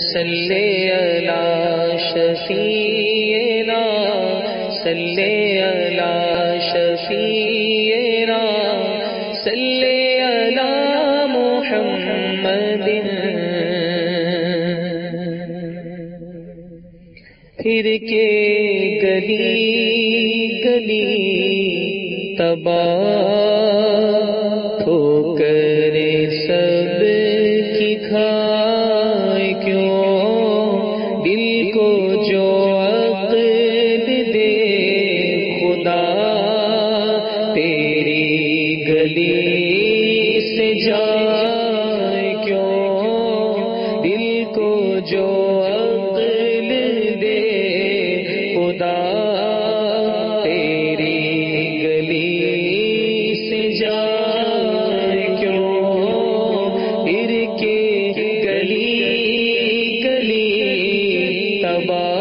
صلی علی شفیعنا صلی علی شفیعنا صلی علی محمد. پھر کے گلی گلی تباہ گلی سے جائے کیوں؟ دل کو جو عقل دے، خدا تیری گلی سے جائے کیوں؟ پھر کے گلی گلی تباہ